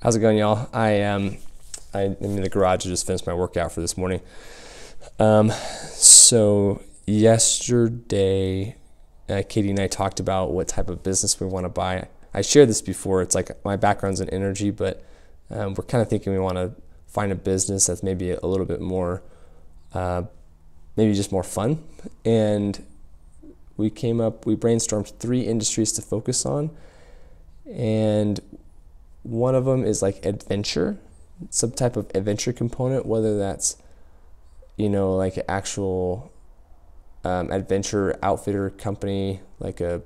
How's it going, y'all? I um, I'm in the garage. I just finished my workout for this morning. Um, so yesterday, uh, Katie and I talked about what type of business we want to buy. I shared this before. It's like my background's in energy, but um, we're kind of thinking we want to find a business that's maybe a little bit more, uh, maybe just more fun. And we came up, we brainstormed three industries to focus on, and one of them is like adventure, some type of adventure component, whether that's, you know, like actual um, adventure outfitter company, like a,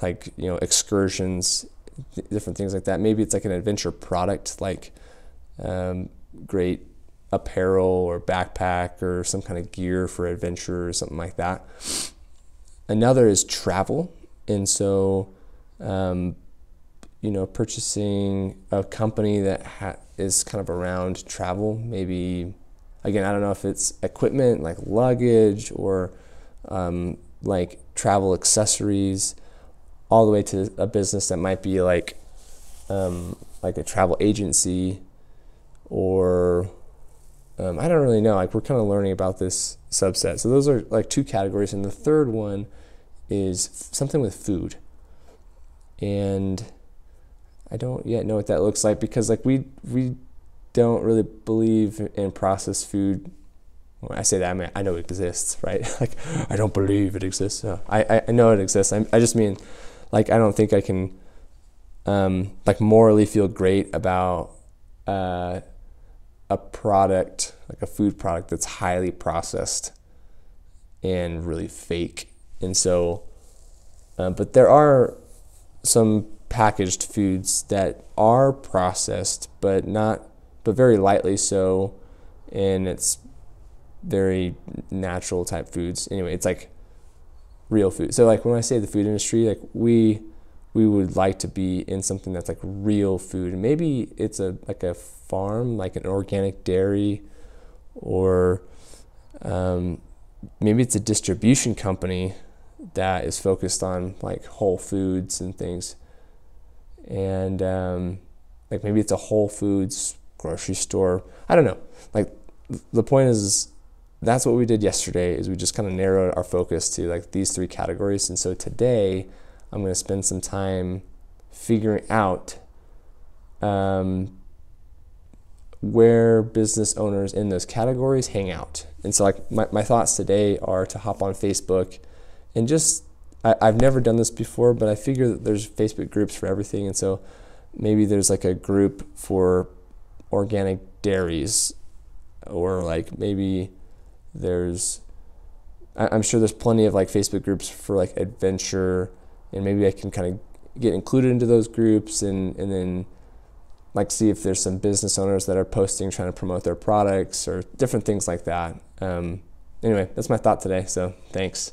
like, you know, excursions, th- different things like that. Maybe it's like an adventure product, like um, great apparel or backpack or some kind of gear for adventure or something like that. Another is travel. And so, um, you know, purchasing a company that ha- is kind of around travel, maybe, again, I don't know if it's equipment like luggage or um, like travel accessories, all the way to a business that might be like, um, like a travel agency or um, I don't really know. Like we're kind of learning about this subset. So those are like two categories, and the third one is something with food, and I don't yet know what that looks like because like we we don't really believe in processed food. When I say that, I mean I know it exists, right? like I don't believe it exists. No, I I know it exists. I I just mean like I don't think I can um, like morally feel great about uh, a product like a food product that's highly processed and really fake. And so, uh, but there are some packaged foods that are processed, but not, but very lightly so, and it's very natural type foods. Anyway, it's like real food. So like when I say the food industry, like we we would like to be in something that's like real food. Maybe it's a like a farm, like an organic dairy, or um, maybe it's a distribution company that is focused on like whole foods and things and um, like maybe it's a Whole Foods grocery store. I don't know. Like the point is, that's what we did yesterday. Is we just kind of narrowed our focus to like these three categories. And so today, I'm going to spend some time figuring out um, where business owners in those categories hang out. And so, like my, my thoughts today are to hop on Facebook and just I, I've never done this before, but I figure that there's Facebook groups for everything, and so maybe there's like a group for organic dairies, or like maybe there's I'm sure there's plenty of like Facebook groups for like adventure, and maybe I can kind of get included into those groups and and then like see if there's some business owners that are posting trying to promote their products or different things like that. Um, anyway, that's my thought today. So thanks.